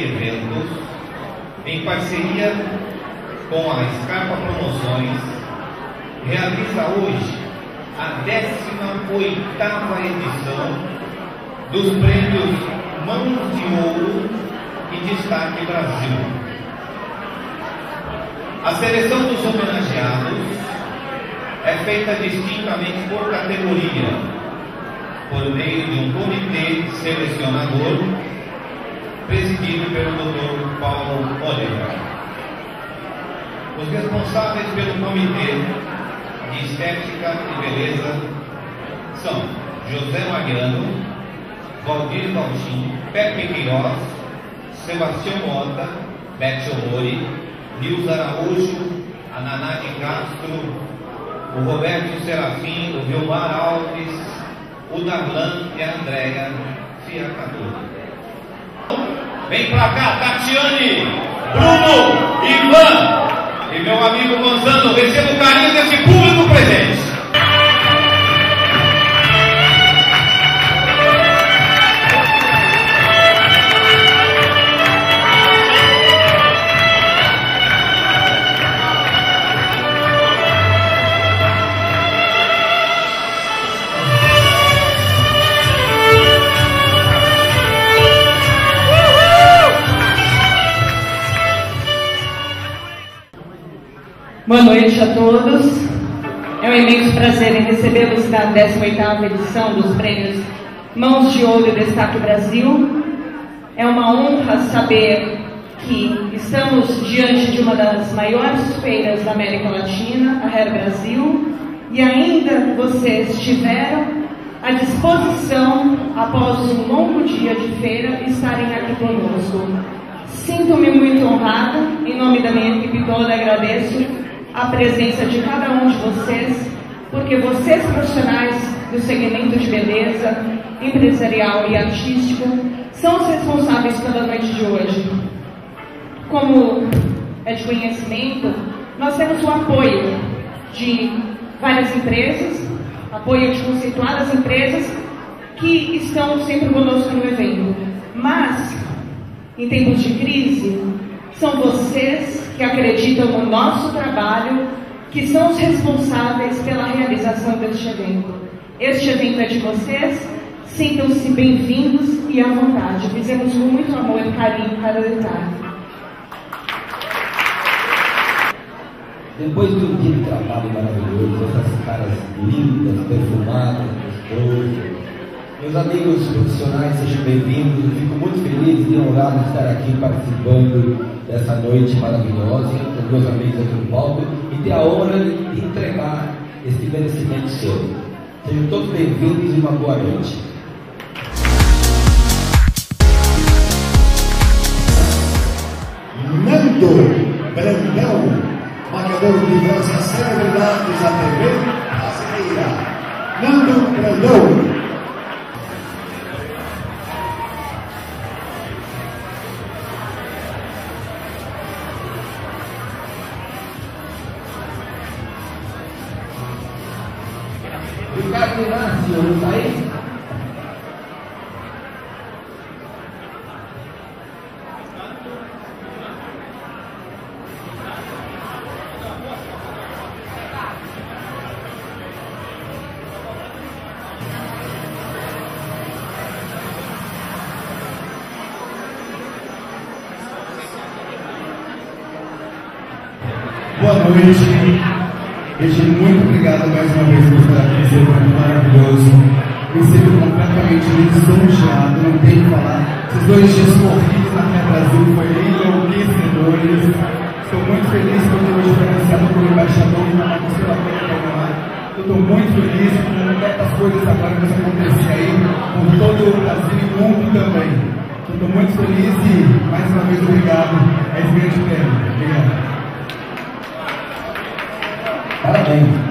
Eventos, em parceria com a Scarpa Promoções, realiza hoje a 18ª edição dos prêmios Mãos de Ouro e Destaque Brasil. A seleção dos homenageados é feita distintamente por categoria por meio de um comitê selecionador presidido pelo Dr. Paulo Oliver. Os responsáveis pelo comitê de estética e beleza são José Mariano, Valdir Valchin, Pepe Queiroz, Sebastião Mota, Bete Mori, Nils Araújo, a Naná de Castro, o Roberto Serafim, o Vilmar Alves, o Darlan e a Andréia Fiacador. Vem pra cá, Tatiane, Bruno, Ivan Boa noite a todos. É um imenso prazer em recebê-los na 18ª edição dos prêmios Mãos de Ouro Destaque Brasil. É uma honra saber que estamos diante de uma das maiores feiras da América Latina, a Hair Brasil, e ainda vocês tiveram à disposição, após um longo dia de feira, estarem aqui conosco. Sinto-me muito honrada, em nome da minha equipe toda, agradeço a presença de cada um de vocês, porque vocês, profissionais do segmento de beleza, empresarial e artístico, são os responsáveis pela noite de hoje. Como é de conhecimento, nós temos o apoio de várias empresas, apoio de conceituadas empresas que estão sempre conosco no evento. Mas, em tempos de crise, são vocês que acreditam no nosso trabalho, que são os responsáveis pela realização deste evento. Este evento é de vocês, sintam-se bem-vindos e à vontade. Fizemos com muito amor e carinho cada detalhe. Depois de um dia de trabalho maravilhoso, essas caras lindas, perfumadas, gostosas, meus amigos profissionais, sejam bem-vindos. Fico e honrado estar aqui participando dessa noite maravilhosa com meus amigos aqui no palco e ter a honra de entregar este merecimento seu. Sejam todos bem-vindos e uma boa noite. Nando Brandão, marcador de diversas celebridades da TV brasileira. Nando Brandão. Ricardo Inácio, não está aí? Boa noite. Gente, muito obrigado mais uma vez por estar aqui, esse evento maravilhoso. Me sinto completamente lisonjeado, não tenho que falar. Esses dois dias corridos na Minha Brasil foi enlouquecedores. Estou muito feliz por ter hoje financiado como embaixador de uma consteladora Palmar. Estou muito feliz com tantas coisas agora que vão acontecer aí, por todo o Brasil e mundo também. Estou muito feliz e, mais uma vez, obrigado a esse grande prêmio. Obrigado. Parabéns.